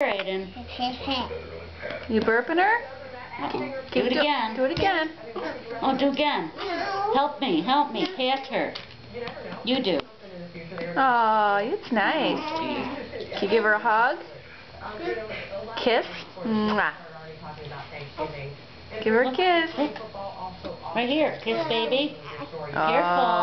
Aiden. You burping her? Oh, Do it again. Do it again. Oh, do again. Help me, help me. Pat her. You do. Oh, it's nice. Can you give her a hug? Kiss? Mwah. Give her a kiss. Right here. Kiss baby. Oh.